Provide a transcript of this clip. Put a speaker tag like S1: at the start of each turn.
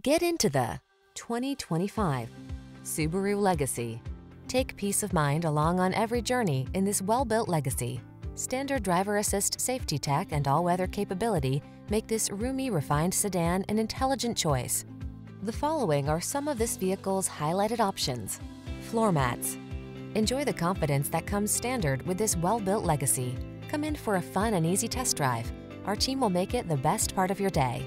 S1: Get into the 2025 Subaru Legacy. Take peace of mind along on every journey in this well-built Legacy. Standard driver assist safety tech and all-weather capability make this roomy, refined sedan an intelligent choice. The following are some of this vehicle's highlighted options. Floor mats. Enjoy the confidence that comes standard with this well-built Legacy. Come in for a fun and easy test drive. Our team will make it the best part of your day.